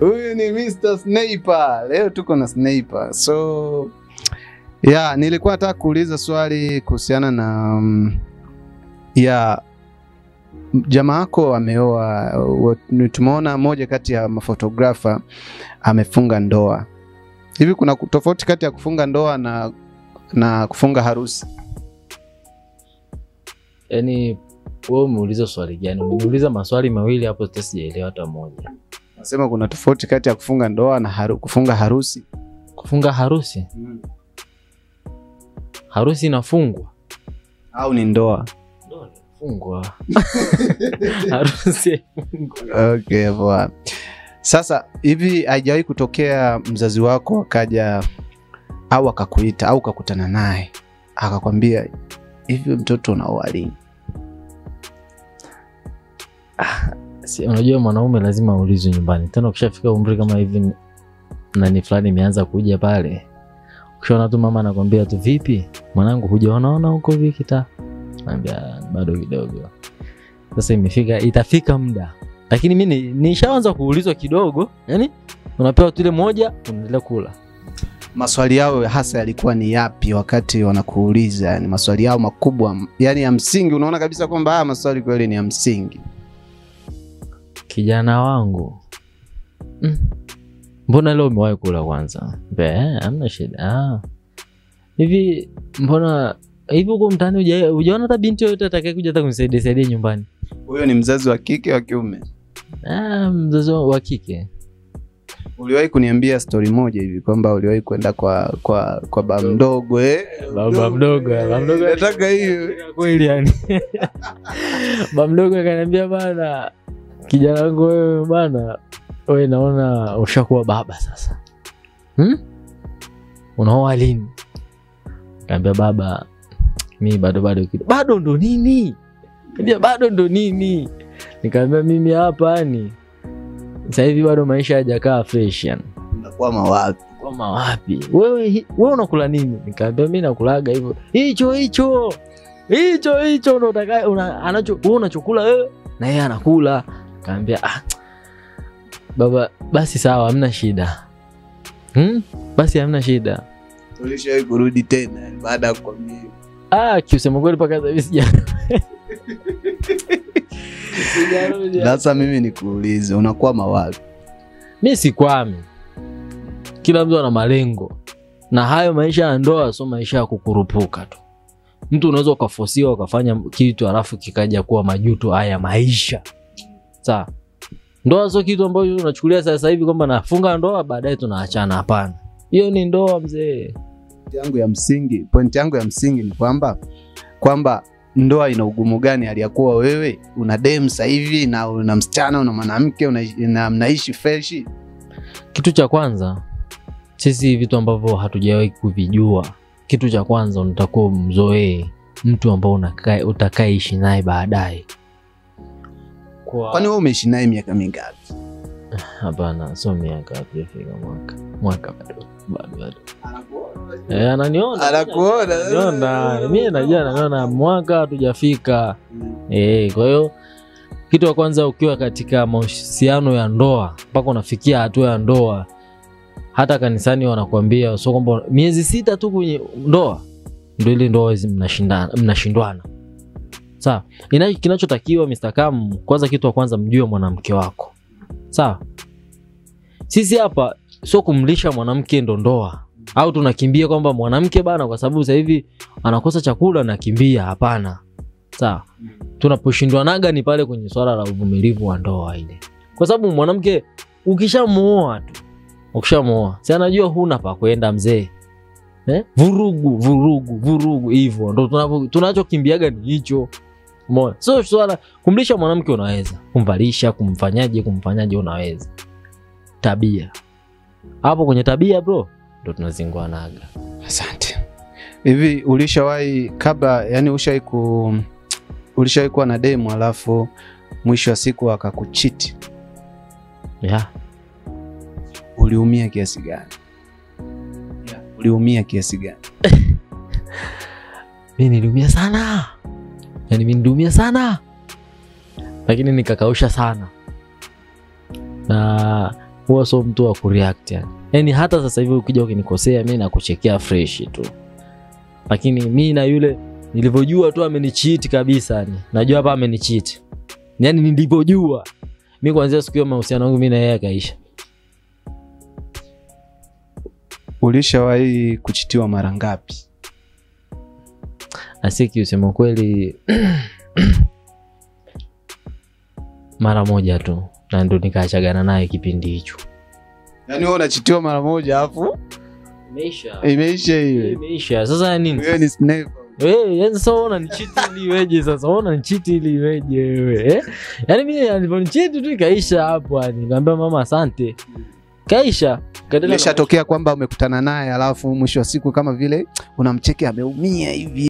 Huyu ni Mr. Sniper. Leo tuko na Sniper. So ya nilikuwa nataka kuuliza swali kuhusiana na um, ya jamaa wako ameoa. Tumeona moja kati ya mafotografa amefunga ndoa. Hivi kuna tofauti kati ya kufunga ndoa na na kufunga harusi? Yaani wewe umeuliza swali gani? Umeniuliza maswali mawili hapo, sasa sijaelewa hata moja. Nasema kuna tofauti kati ya kufunga ndoa na haru, kufunga harusi. Kufunga harusi, mm. harusi inafungwa Au ni ndoa? Ndoa inafungwa. harusi. Okay, poa. Sasa hivi haijawahi kutokea mzazi wako akaja au akakuita au ukakutana naye akakwambia hivi mtoto unaoa lini? Si, unajua mwanaume lazima aulizwe nyumbani, tena ukishafika umri kama hivi, nani fulani imeanza kuja pale, ukishaona tu mama anakwambia tu, vipi mwanangu, hujaonaona huko vikita? Naambia bado kidogo. Sasa imefika, itafika muda, lakini mi nishaanza kuulizwa kidogo, yani unapewa tu ile moja, unaendelea kula. Maswali yao hasa yalikuwa ni yapi wakati wanakuuliza? Yani maswali yao makubwa, yani ya msingi, unaona kabisa kwamba haya maswali kweli ni ya msingi. Kijana wangu mm. Mbona leo umewahi kula kwanza? Mbe, eh, shida. Ah. Hivi mbona hivi huko mtaani ujaona hata binti yoyote atakae kuja hata kunisaidia saidia nyumbani? Huyo ni mzazi wa kike wa kiume? Ah, mzazi wa kike. Uliwahi kuniambia stori moja hivi kwamba uliwahi kwenda kwa kwa kwa ba mdogo eh? Baba mdogo. Nataka hiyo. Kweli yani. Baba mdogo akaniambia bana, kijana wangu wewe bana, wewe naona ushakuwa baba sasa. Hmm? Unaoa lini? Kaambia baba, mi bado bado kido. Bado ndo nini? Kaambia bado ndo nini? Nikaambia mimi hapa yani sahivi hivi bado maisha hajakaa fresh yani. Unakwama wapi? kwama wapi? Wewe wewe unakula nini? Nikaambia mi nakulaga hivyo. Hicho hicho. Hicho hicho ndo anacho wewe unachokula wewe na yeye anakula. Kaambia ah. Baba basi sawa hamna shida. Hmm? Basi hamna shida. ulishawai kurudi tena baada ya kukwambia? Ah, kiusema kweli mpaka sasa hivi sija. Sasa mimi nikuulize, unakwama wapi? mi sikwami kila mtu ana malengo na hayo maisha ya ndoa sio maisha ya kukurupuka tu mtu unaweza ukafosiwa ukafanya kitu alafu kikaja kuwa majuto haya maisha saa ndoa sio kitu ambacho unachukulia sasa hivi kwamba nafunga ndoa baadaye tunaachana. Hapana. Hiyo ni ndoa mzee. Pointi yangu ya msingi, point yangu ya msingi ni kwamba kwamba ndoa ina ugumu gani aliyakuwa wewe una dem sasa hivi na una msichana una mwanamke una, na mnaishi freshi. kitu cha kwanza sisi vitu ambavyo hatujawahi kuvijua kitu cha kwanza unatakuwa umzoee mtu ambao utakaeishi naye baadaye Kwa- Kwani wewe umeishi naye miaka mingapi? hapana sio miaka hatujafika mwaka. Mwaka bado bado bado. Eh, ananiona. Anakuona. ananiona. Mi najua naona mwaka hatujafika. Eh, kwa hiyo kitu cha kwanza ukiwa katika mahusiano ya ndoa mpaka unafikia hatua ya ndoa, hata kanisani wanakuambia sio kwamba miezi sita tu kwenye ndoa ndio ile ndoa mnashindana mnashindwana. Sawa, kinachotakiwa Mr. Kam, kwanza kitu wa kwanza mjue mwanamke wako. Sawa, sisi hapa sio kumlisha mwanamke ndo ndoa au tunakimbia kwamba mwanamke bana, kwa sababu sasa hivi anakosa chakula nakimbia. Hapana, sawa tunaposhindwanaga ni pale kwenye swala la uvumilivu wa ndoa ile, kwa sababu mwanamke ukishamuoa tu, ukishamuoa si anajua huna pa kwenda mzee eh? Vurugu vurugu vurugu, hivyo ndo tunachokimbiaga ni hicho. Umeona? So swala kumlisha mwanamke unaweza, kumvalisha, kumfanyaje, kumfanyaje unaweza. Tabia hapo kwenye tabia bro, ndo tunazinguanaga. Asante. Hivi ulishawahi kabla, yani ushawahi ku ulishawahi kuwa na demu alafu mwisho wa siku akakuchiti, yeah. uliumia kiasi gani? Uliumia kiasi gani? Mimi niliumia sana yani mi niliumia sana. Lakini nikakausha sana. Na huwa so mtu wa kureact yani. yani hata sasa hivi ukija ukinikosea mi nakuchekea fresh tu. Lakini mi na yule nilivyojua tu amenichiti kabisa yani. Najua hapa amenichiti yani nilivyojua. Mi kuanzia siku hiyo mahusiano yangu mi na yeye akaisha Ulishawahi kuchitiwa mara ngapi? Asiki usema kweli mara moja tu na ndo nikaachagana naye kipindi hicho Yaani wewe unachitiwa mara moja afu imeisha imeisha hiyo. imeisha sasa nini Wewe ni sniper. Eh, yani sasa ona nichiti ili iweje sasa ona nichiti ili iweje wewe eh? Yaani mimi alivyonichiti tu ikaisha hapo yani. Nikamwambia mama asante. Kaisha. Imeshatokea kwamba umekutana naye alafu mwisho wa siku kama vile unamcheki ameumia hivi